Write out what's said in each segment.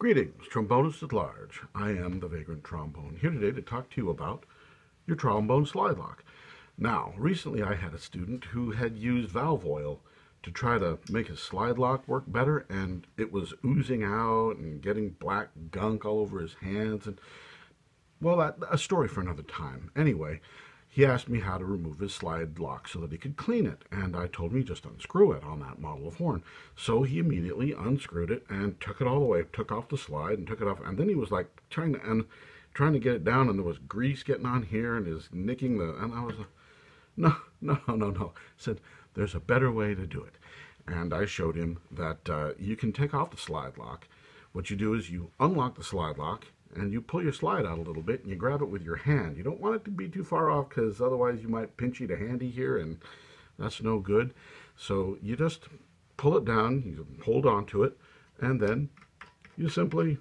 Greetings, trombonists at large. I am the Vagrant Trombone, here today to talk to you about your trombone slide lock. Now, recently I had a student who had used valve oil to try to make his slide lock work better, and it was oozing out and getting black gunk all over his hands. And well, that, a story for another time. Anyway, he asked me how to remove his slide lock so that he could clean it, and I told him just unscrew it on that model of horn. So he immediately unscrewed it and took it all the way, took off the slide and took it off, and then he was like trying to and trying to get it down, and there was grease getting on here and is nicking the, and I was no, no, no, no. I said there's a better way to do it, and I showed him that uh, you can take off the slide lock. What you do is you unlock the slide lock and you pull your slide out a little bit and you grab it with your hand. You don't want it to be too far off because otherwise you might pinch you to handy here and that's no good. So you just pull it down, you hold on to it, and then you simply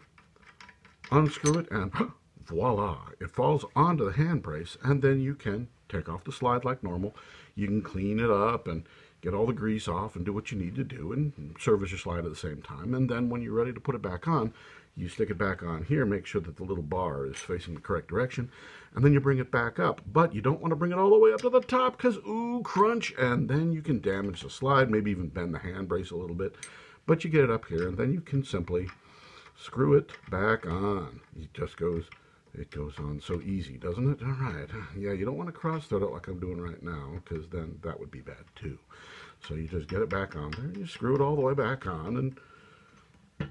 unscrew it and voila, it falls onto the hand brace and then you can take off the slide like normal. You can clean it up and get all the grease off and do what you need to do and service your slide at the same time. And then when you're ready to put it back on, you stick it back on here, make sure that the little bar is facing the correct direction, and then you bring it back up. But you don't want to bring it all the way up to the top because, ooh, crunch, and then you can damage the slide, maybe even bend the hand brace a little bit. But you get it up here, and then you can simply screw it back on. It just goes, it goes on so easy, doesn't it? All right. Yeah, you don't want to cross thread it like I'm doing right now because then that would be bad too. So you just get it back on there, you screw it all the way back on, and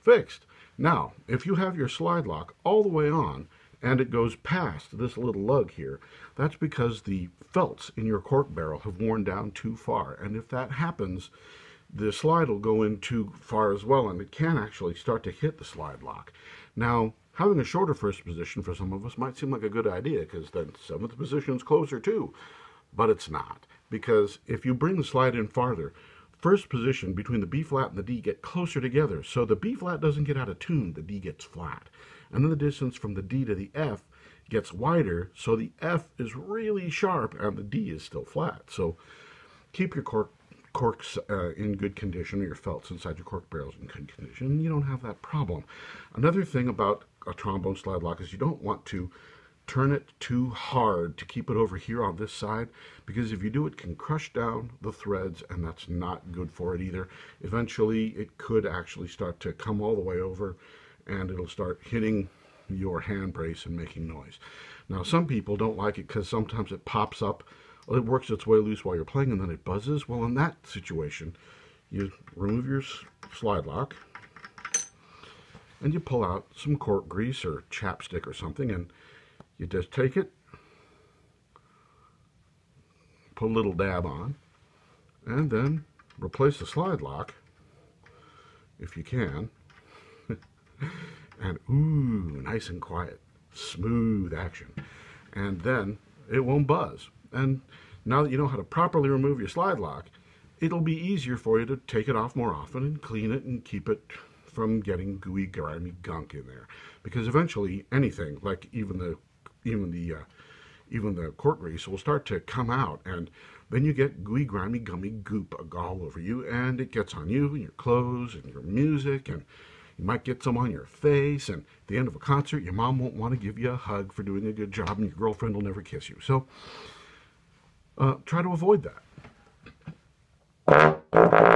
fixed. Now, if you have your slide lock all the way on and it goes past this little lug here, that's because the felts in your cork barrel have worn down too far. And if that happens, the slide will go in too far as well, and it can actually start to hit the slide lock. Now, having a shorter first position for some of us might seem like a good idea, because then seventh position's closer too. But it's not, because if you bring the slide in farther, first position between the B flat and the D get closer together. So the B flat doesn't get out of tune, the D gets flat. And then the distance from the D to the F gets wider, so the F is really sharp and the D is still flat. So keep your cork, corks uh, in good condition, or your felts inside your cork barrels in good condition, you don't have that problem. Another thing about a trombone slide lock is you don't want to turn it too hard to keep it over here on this side because if you do it can crush down the threads and that's not good for it either eventually it could actually start to come all the way over and it'll start hitting your hand brace and making noise now some people don't like it because sometimes it pops up it works its way loose while you're playing and then it buzzes well in that situation you remove your slide lock and you pull out some cork grease or chapstick or something and you just take it, put a little dab on, and then replace the slide lock, if you can. and ooh, nice and quiet, smooth action. And then it won't buzz. And now that you know how to properly remove your slide lock, it'll be easier for you to take it off more often and clean it and keep it from getting gooey, grimy gunk in there. Because eventually anything, like even the even the uh, even the cork grease will start to come out. And then you get gooey grimy gummy goop all over you and it gets on you and your clothes and your music and you might get some on your face. And at the end of a concert your mom won't want to give you a hug for doing a good job and your girlfriend will never kiss you. So uh, try to avoid that